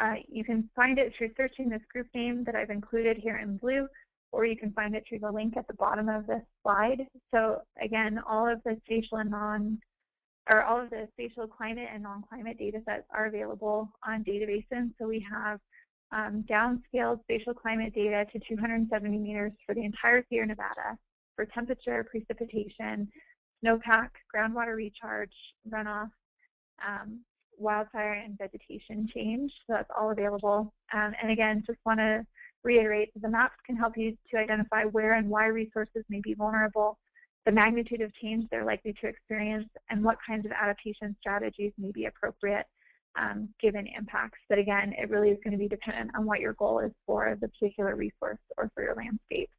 uh, you can find it through searching this group name that I've included here in blue, or you can find it through the link at the bottom of this slide. So again, all of the spatial and non, or all of the spatial climate and non-climate data sets are available on DataBasin. So we have um, downscaled spatial climate data to 270 meters for the entire Sierra Nevada for temperature, precipitation, snowpack, groundwater recharge, runoff, um, wildfire, and vegetation change. So that's all available. Um, and again, just want to reiterate the maps can help you to identify where and why resources may be vulnerable, the magnitude of change they're likely to experience, and what kinds of adaptation strategies may be appropriate um, given impacts. But again, it really is going to be dependent on what your goal is for the particular resource or for your landscape.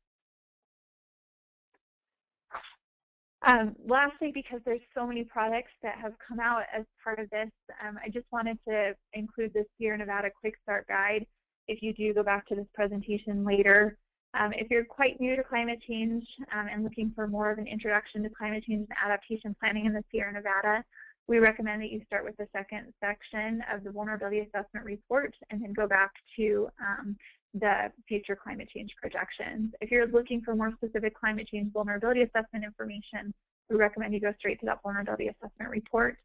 Um, lastly, because there's so many products that have come out as part of this, um, I just wanted to include this Sierra Nevada Quick Start Guide if you do go back to this presentation later. Um, if you're quite new to climate change um, and looking for more of an introduction to climate change and adaptation planning in the Sierra Nevada, we recommend that you start with the second section of the vulnerability assessment report and then go back to um, the future climate change projections. If you're looking for more specific climate change vulnerability assessment information, we recommend you go straight to that vulnerability assessment report.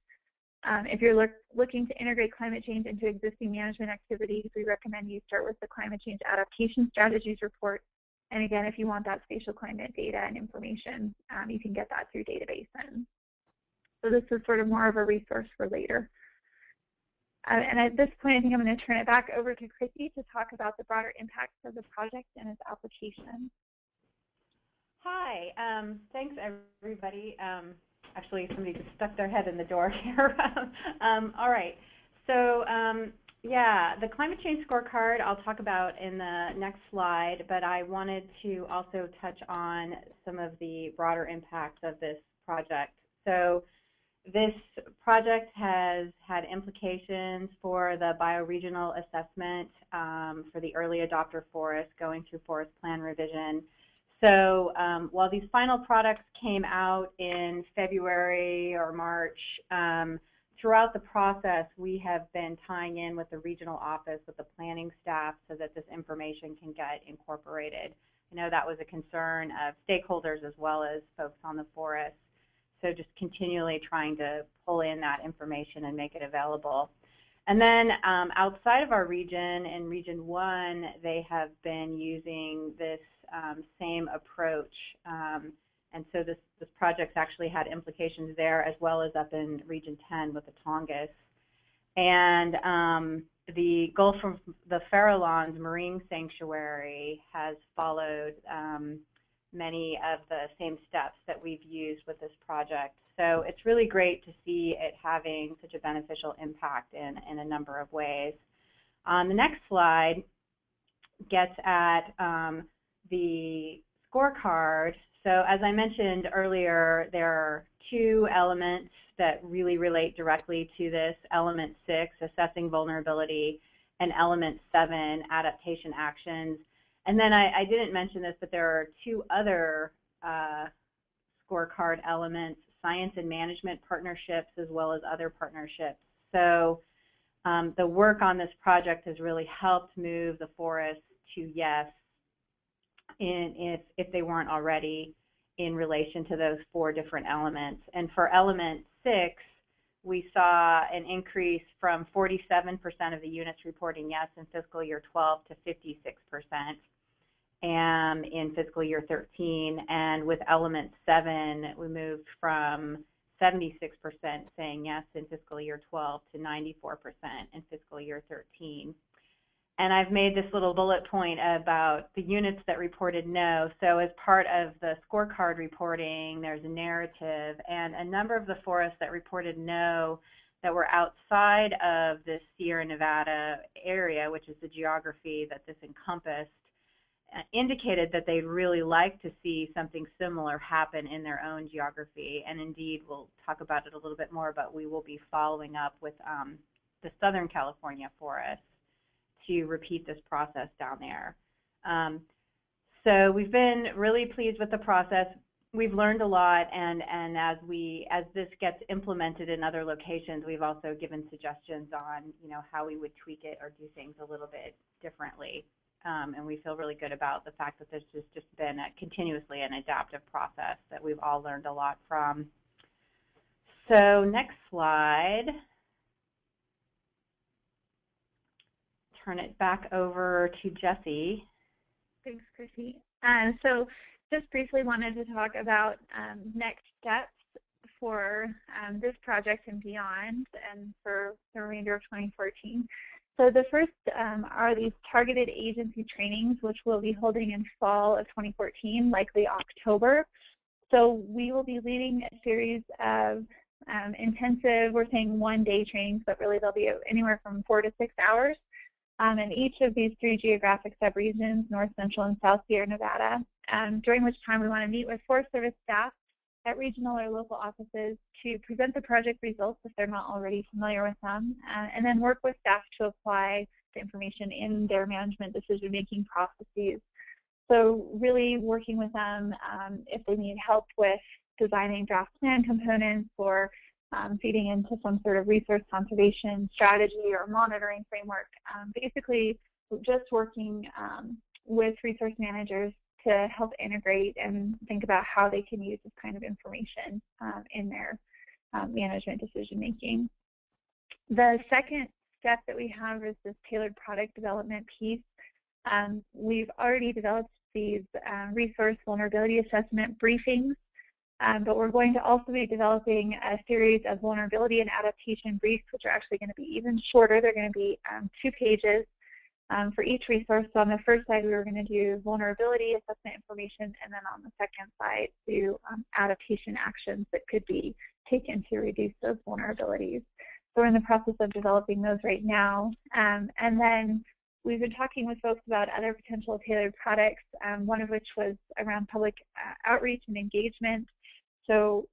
Um, if you're look, looking to integrate climate change into existing management activities, we recommend you start with the Climate Change Adaptation Strategies report. And again, if you want that spatial climate data and information, um, you can get that through DataBasin. So this is sort of more of a resource for later. Uh, and at this point, I think I'm going to turn it back over to Chrissy to talk about the broader impacts of the project and its application. Hi, um, thanks everybody. Um, actually somebody just stuck their head in the door here. um, all right. So um, yeah, the climate change scorecard I'll talk about in the next slide, but I wanted to also touch on some of the broader impacts of this project. So this project has had implications for the bioregional assessment um, for the early adopter forest going through forest plan revision. So um, while these final products came out in February or March, um, throughout the process, we have been tying in with the regional office, with the planning staff, so that this information can get incorporated. I know that was a concern of stakeholders as well as folks on the forest. So just continually trying to pull in that information and make it available. And then um, outside of our region, in Region 1, they have been using this um, same approach. Um, and so this, this project's actually had implications there as well as up in Region 10 with the Tongass. And um, the Gulf of the Farallones Marine Sanctuary has followed um, many of the same steps that we've used with this project. So it's really great to see it having such a beneficial impact in, in a number of ways. On the next slide gets at um, the scorecard. So as I mentioned earlier, there are two elements that really relate directly to this. Element six, assessing vulnerability, and element seven, adaptation actions. And then I, I didn't mention this, but there are two other uh, scorecard elements, science and management partnerships, as well as other partnerships. So um, the work on this project has really helped move the forest to yes in if, if they weren't already in relation to those four different elements. And for element six, we saw an increase from 47% of the units reporting yes in fiscal year 12 to 56% and in fiscal year 13. And with element 7, we moved from 76% saying yes in fiscal year 12 to 94% in fiscal year 13. And I've made this little bullet point about the units that reported no. So as part of the scorecard reporting, there's a narrative, and a number of the forests that reported no that were outside of the Sierra Nevada area, which is the geography that this encompassed, indicated that they'd really like to see something similar happen in their own geography. And indeed, we'll talk about it a little bit more, but we will be following up with um, the Southern California forest to repeat this process down there. Um, so we've been really pleased with the process. We've learned a lot, and, and as we as this gets implemented in other locations, we've also given suggestions on you know how we would tweak it or do things a little bit differently. Um, and we feel really good about the fact that this has just been a, continuously an adaptive process that we've all learned a lot from. So next slide. turn it back over to Jesse. Thanks, Chrissy. Um, so just briefly wanted to talk about um, next steps for um, this project and beyond and for the remainder of 2014. So the first um, are these targeted agency trainings, which we'll be holding in fall of 2014, likely October. So we will be leading a series of um, intensive, we're saying one day trainings, but really they'll be anywhere from four to six hours um, in each of these three geographic subregions, North, Central, and South Sierra Nevada, um, during which time we want to meet with Forest Service staff at regional or local offices to present the project results if they're not already familiar with them, uh, and then work with staff to apply the information in their management decision-making processes. So really working with them um, if they need help with designing draft plan components or um, feeding into some sort of resource conservation strategy or monitoring framework. Um, basically, just working um, with resource managers to help integrate and think about how they can use this kind of information um, in their um, management decision making. The second step that we have is this tailored product development piece. Um, we've already developed these uh, resource vulnerability assessment briefings um, but we're going to also be developing a series of vulnerability and adaptation briefs, which are actually going to be even shorter. They're going to be um, two pages um, for each resource. So on the first side, we were going to do vulnerability assessment information, and then on the second side, do um, adaptation actions that could be taken to reduce those vulnerabilities. So we're in the process of developing those right now. Um, and then we've been talking with folks about other potential tailored products, um, one of which was around public uh, outreach and engagement. So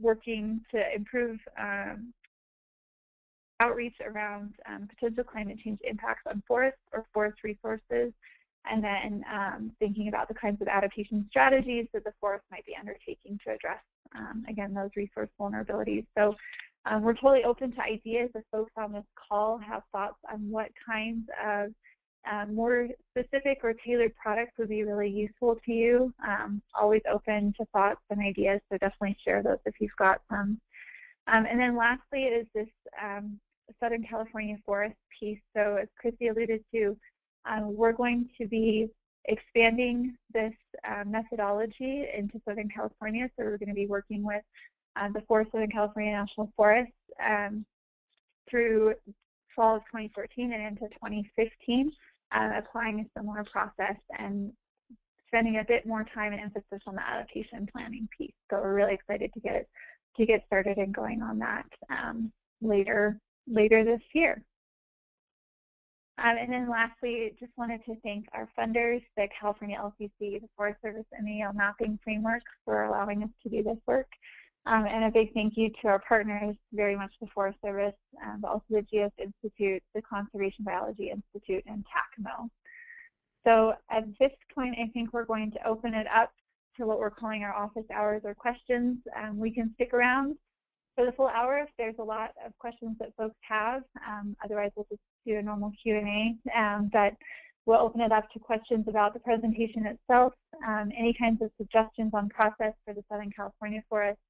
working to improve um, outreach around um, potential climate change impacts on forests or forest resources, and then um, thinking about the kinds of adaptation strategies that the forest might be undertaking to address, um, again, those resource vulnerabilities. So um, we're totally open to ideas if folks on this call have thoughts on what kinds of um, more specific or tailored products would be really useful to you. Um, always open to thoughts and ideas, so definitely share those if you've got some. Um, and then lastly is this um, Southern California forest piece. So as Chrissy alluded to, um, we're going to be expanding this uh, methodology into Southern California. So we're going to be working with uh, the Forest Southern California National Forest um, through fall of 2014 and into 2015 uh, applying a similar process and spending a bit more time and emphasis on the adaptation planning piece. So we're really excited to get to get started and going on that um, later later this year. Um, and then lastly, just wanted to thank our funders, the California LCC, the Forest Service, and the Yale Mapping Framework for allowing us to do this work. Um, and a big thank you to our partners, very much the Forest Service, um, but also the GEOS Institute, the Conservation Biology Institute, and TACCIMO. So at this point, I think we're going to open it up to what we're calling our office hours or questions. Um, we can stick around for the full hour if there's a lot of questions that folks have. Um, otherwise, we'll just do a normal Q&A. Um, but we'll open it up to questions about the presentation itself, um, any kinds of suggestions on process for the Southern California Forest,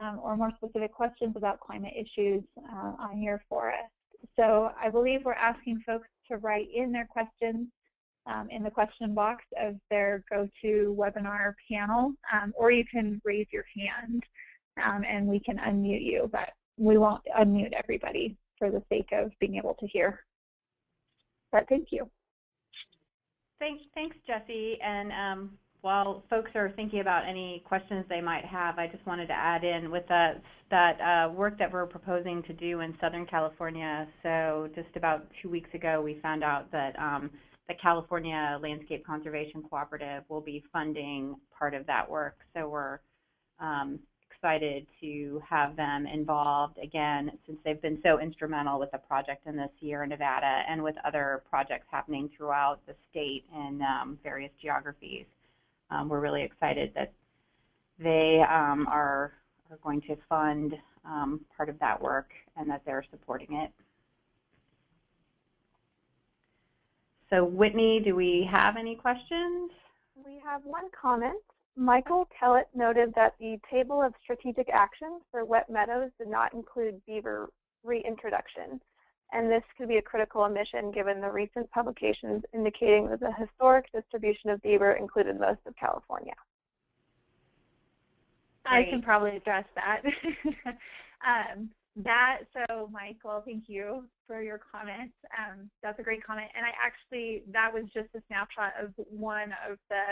um, or more specific questions about climate issues uh, on your forest. So I believe we're asking folks to write in their questions um, in the question box of their go-to webinar panel, um, or you can raise your hand um, and we can unmute you, but we won't unmute everybody for the sake of being able to hear. But thank you. Thanks, thanks, Jesse. And um, while folks are thinking about any questions they might have, I just wanted to add in with that, that uh, work that we're proposing to do in Southern California. So just about two weeks ago, we found out that um, the California Landscape Conservation Cooperative will be funding part of that work. So we're um, excited to have them involved again since they've been so instrumental with the project in the Sierra Nevada and with other projects happening throughout the state in um, various geographies um, we're really excited that they um, are, are going to fund um, part of that work and that they're supporting it. So Whitney, do we have any questions? We have one comment. Michael Kellett noted that the table of strategic actions for wet meadows did not include beaver reintroduction and this could be a critical omission given the recent publications indicating that the historic distribution of beaver included most of California. I can probably address that. um, that so Michael, thank you for your comment. Um, that's a great comment, and I actually that was just a snapshot of one of the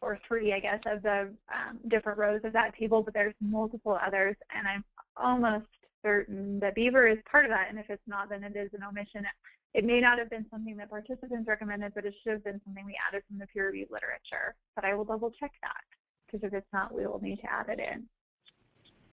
or three, I guess, of the um, different rows of that table, but there's multiple others, and I'm almost certain that beaver is part of that, and if it's not, then it is an omission. It may not have been something that participants recommended, but it should have been something we added from the peer-reviewed literature. But I will double check that, because if it's not, we will need to add it in.